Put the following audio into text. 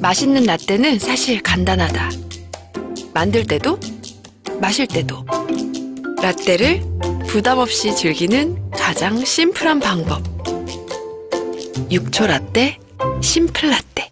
맛있는 라떼는 사실 간단하다. 만들 때도, 마실 때도. 라떼를 부담 없이 즐기는 가장 심플한 방법. 6초 라떼, 심플 라떼.